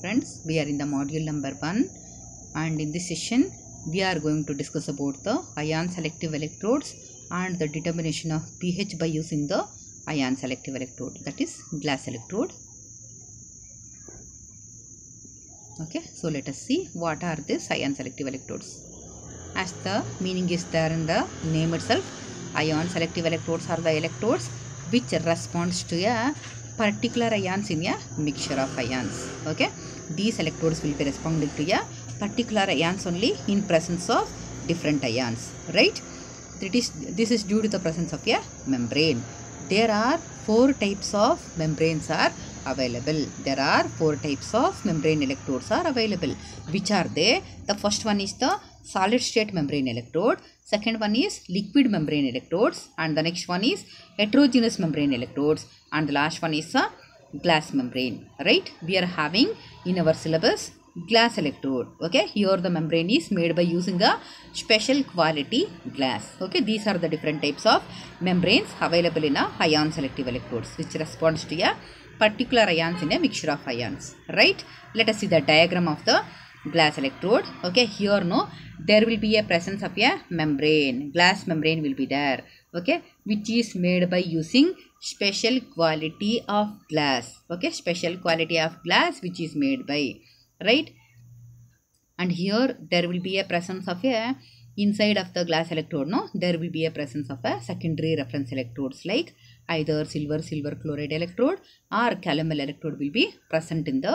friends we are in the module number 1 and in this session we are going to discuss about the ion selective electrodes and the determination of pH by using the ion selective electrode that is glass electrode. Okay so let us see what are these ion selective electrodes. As the meaning is there in the name itself ion selective electrodes are the electrodes which responds to a particular ions in a mixture of ions okay these electrodes will be responding to a particular ions only in presence of different ions right that is this is due to the presence of a membrane there are four types of membranes are available there are four types of membrane electrodes are available which are they the first one is the solid state membrane electrode. Second one is liquid membrane electrodes. And the next one is heterogeneous membrane electrodes. And the last one is a glass membrane right? We are having in our syllabus glass electrode okay? Here the membrane is made by using a special quality glass okay? These are the different types of membranes available in a ion selective electrodes which responds to a particular ions in a mixture of ions right? Let us see the diagram of the glass electrode. Okay here no there will be a presence of a membrane. Glass membrane will be there. Okay which is made by using special quality of glass. Okay special quality of glass which is made by right? And here there will be a presence of a inside of the glass electrode no there will be a presence of a secondary reference electrodes like either silver silver chloride electrode or calomel electrode will be present in the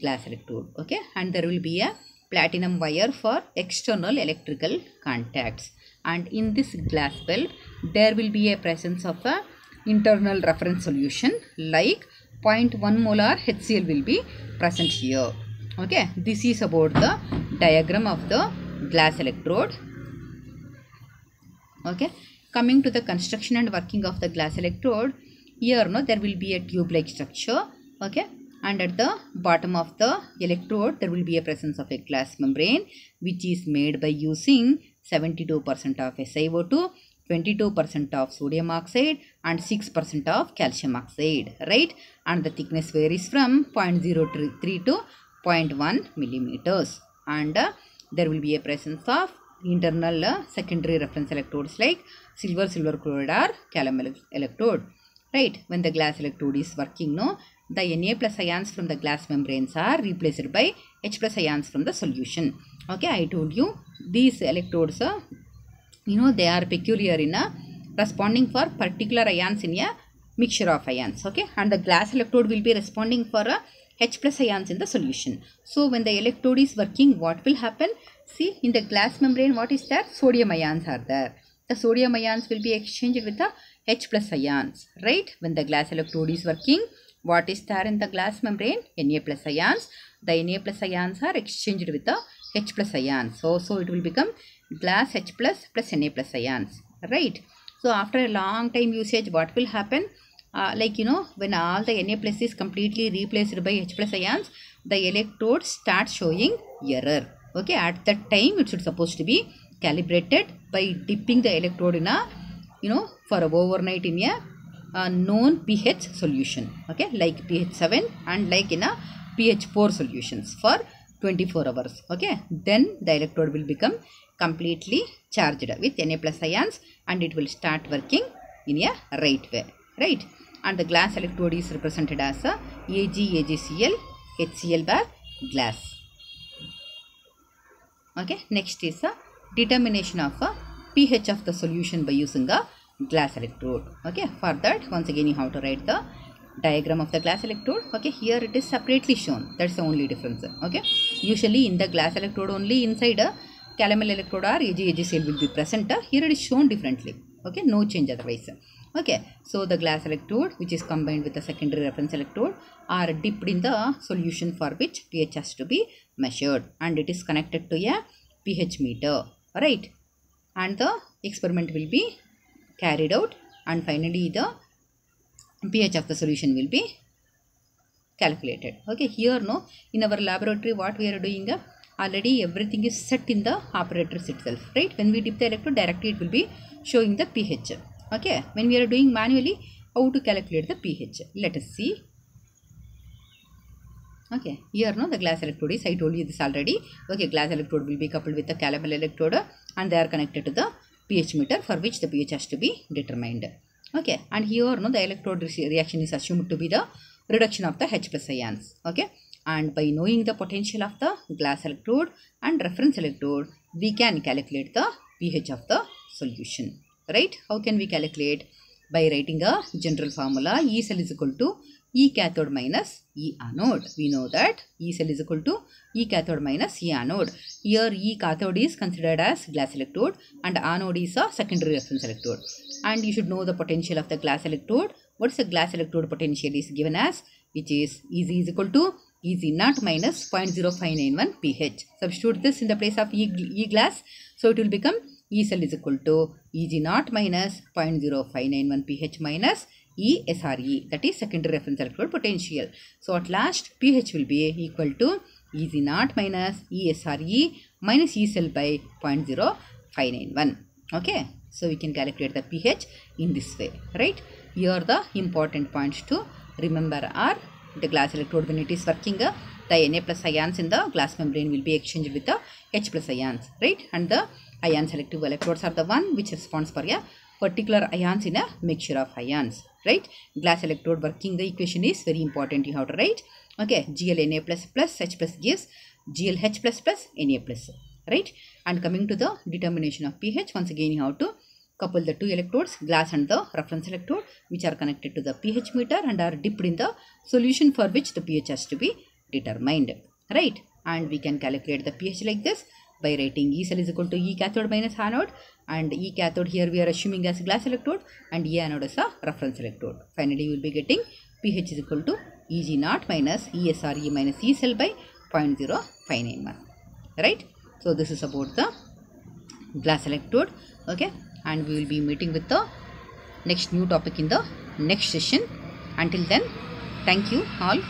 glass electrode okay? And there will be a platinum wire for external electrical contacts. And in this glass bulb there will be a presence of a internal reference solution like 0.1 molar HCl will be present here okay? This is about the diagram of the glass electrode okay? Coming to the construction and working of the glass electrode here no there will be a tube like structure okay and at the bottom of the electrode there will be a presence of a glass membrane which is made by using 72% of SiO2 22% of sodium oxide and 6% of calcium oxide right? And the thickness varies from 0.03 to 0.1 millimeters. And uh, there will be a presence of internal uh, secondary reference electrodes like silver silver chloride or calomel electrode right? When the glass electrode is working no the Na plus ions from the glass membranes are replaced by H plus ions from the solution. Okay I told you these electrodes uh, you know they are peculiar in a responding for particular ions in a mixture of ions. Okay and the glass electrode will be responding for a H plus ions in the solution. So when the electrode is working what will happen? See in the glass membrane what is there? Sodium ions are there. The sodium ions will be exchanged with the H plus ions right? When the glass electrode is working what is there in the glass membrane? Na plus ions. The Na plus ions are exchanged with the H plus ions. So so it will become glass H plus plus Na plus ions right? So after a long time usage what will happen? Uh, like you know when all the Na plus is completely replaced by H plus ions the electrode starts showing error okay? At that time it should supposed to be calibrated by dipping the electrode in a you know for overnight in a, a known pH solution okay? Like pH 7 and like in a pH 4 solutions for 24 hours okay? Then the electrode will become completely charged with Na plus ions and it will start working in a right way right? And the glass electrode is represented as a Ag AgCl HCl bar glass okay? Next is a determination of a pH of the solution by using a glass electrode. Okay for that once again you have to write the diagram of the glass electrode. Okay here it is separately shown. That's the only difference. Okay usually in the glass electrode only inside a calomel electrode or Ag AgCl will be present. Here it is shown differently. Okay no change otherwise. Okay so the glass electrode which is combined with the secondary reference electrode are dipped in the solution for which pH has to be measured. And it is connected to a pH meter. Right? And the experiment will be carried out. And finally the pH of the solution will be calculated. Okay here no in our laboratory what we are doing already everything is set in the apparatus itself right? When we dip the electrode directly it will be showing the pH. Okay when we are doing manually how to calculate the pH? Let us see. Okay here no the glass electrode is i told you this already. Okay glass electrode will be coupled with the calomel electrode and they are connected to the ph meter for which the ph has to be determined. Okay and here no the electrode re- reaction is assumed to be the reduction of the h plus ions. Okay and by knowing the potential of the glass electrode and reference electrode we can calculate the ph of the solution. Right? How can we calculate by writing a general formula e cell is equal to e cathode minus e anode. We know that e cell is equal to e cathode minus e anode. Here e cathode is considered as glass electrode and anode is a secondary reference electrode. And you should know the potential of the glass electrode. What is the glass electrode potential is given as which is Eg is equal to Eg naught minus 0.0591 ph substitute this in the place of e, e glass so it will become E cell is equal to Eg naught minus 0.0591 pH minus E SRE that is secondary reference electrode potential. So at last pH will be equal to Eg naught minus E SRE minus E cell by 0.0591. Okay. So we can calculate the pH in this way. Right. Here the important points to remember are the glass electrode when it is working uh, the Na plus ions in the glass membrane will be exchanged with the H plus ions. Right. And the ion selective electrodes are the one which responds for a particular ions in a mixture of ions right? Glass electrode working the equation is very important you have to write. Okay gl na plus plus h plus gives gl h plus plus na plus right? And coming to the determination of ph once again you have to couple the two electrodes glass and the reference electrode which are connected to the ph meter and are dipped in the solution for which the ph has to be determined right? And we can calculate the ph like this by writing E cell is equal to E cathode minus anode and E cathode here we are assuming as glass electrode and E anode is a reference electrode. Finally, you will be getting pH is equal to Eg naught minus ESRE minus E cell by 0.0591. Right? So, this is about the glass electrode. Okay? And we will be meeting with the next new topic in the next session. Until then, thank you all.